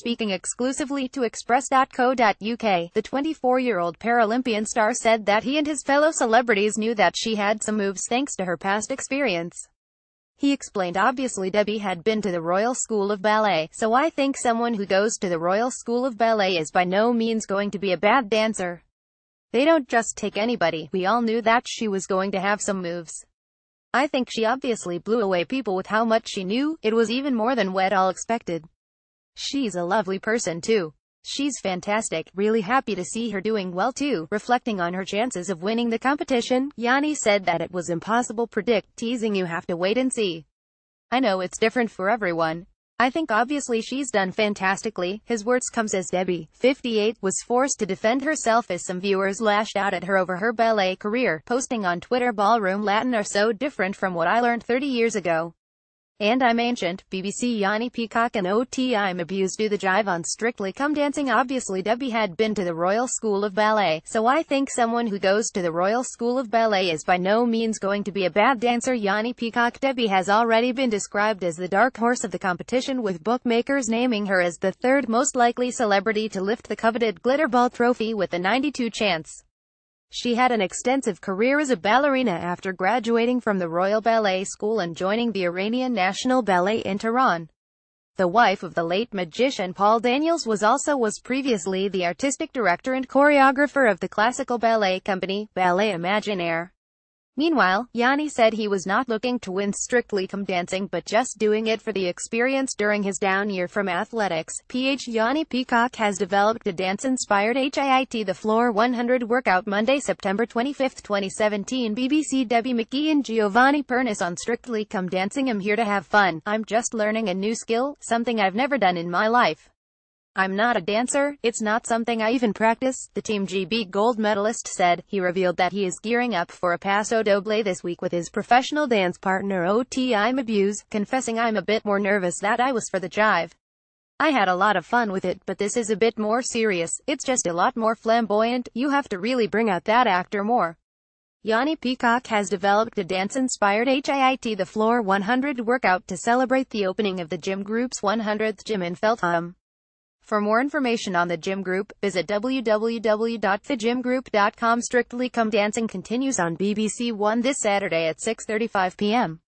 Speaking exclusively to Express.co.uk, the 24-year-old Paralympian star said that he and his fellow celebrities knew that she had some moves thanks to her past experience. He explained obviously Debbie had been to the Royal School of Ballet, so I think someone who goes to the Royal School of Ballet is by no means going to be a bad dancer. They don't just take anybody, we all knew that she was going to have some moves. I think she obviously blew away people with how much she knew, it was even more than we'd all expected. She's a lovely person too. She's fantastic, really happy to see her doing well too. Reflecting on her chances of winning the competition, Jonnie said that it was impossible predict, teasing you have to wait and see. I know it's different for everyone. I think obviously she's done fantastically. His words comes as Debbie, 58, was forced to defend herself as some viewers lashed out at her over her ballet career, posting on Twitter ballroom Latin are so different from what I learned 30 years ago. And I'm ancient, BBC Jonnie Peacock and Oti Mabuse. Do the jive on Strictly Come Dancing. Obviously Debbie had been to the Royal School of Ballet, so I think someone who goes to the Royal School of Ballet is by no means going to be a bad dancer. Jonnie Peacock Debbie has already been described as the dark horse of the competition with bookmakers naming her as the third most likely celebrity to lift the coveted Glitterball trophy with a 92 chance. She had an extensive career as a ballerina after graduating from the Royal Ballet School and joining the Iranian National Ballet in Tehran. The wife of the late magician Paul Daniels was also was previously the artistic director and choreographer of the classical ballet company, Ballet Imaginaire. Meanwhile, Jonnie said he was not looking to win Strictly Come Dancing but just doing it for the experience during his down year from athletics. PH Jonnie Peacock has developed a dance-inspired HIIT The Floor 100 workout Monday, September 25, 2017 BBC Debbie McGee and Giovanni Pernice on Strictly Come Dancing I'm here to have fun. I'm just learning a new skill, something I've never done in my life. I'm not a dancer, it's not something I even practice, the Team GB gold medalist said. He revealed that he is gearing up for a Paso Doble this week with his professional dance partner Oti Mabuse, confessing I'm a bit more nervous that I was for the jive. I had a lot of fun with it, but this is a bit more serious, it's just a lot more flamboyant, you have to really bring out that actor more. Jonnie Peacock has developed a dance-inspired HIIT The Floor 100 workout to celebrate the opening of the gym group's 100th gym in Feltham. For more information on the gym group, visit www.thegymgroup.com. Strictly Come Dancing continues on BBC One this Saturday at 6.35 p.m.